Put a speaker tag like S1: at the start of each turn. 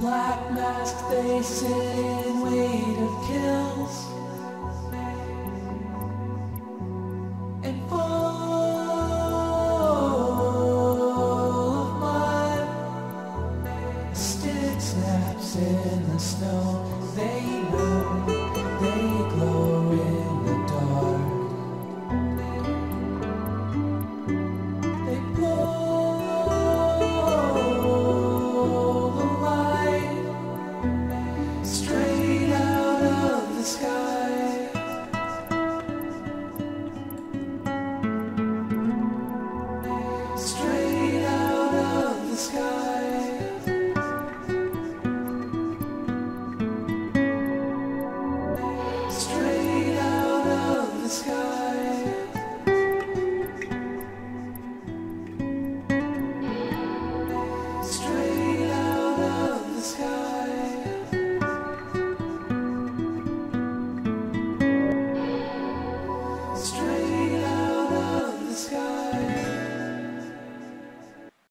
S1: black mask they sit in wait of kills. And fall of mud stick snaps in the snow. They will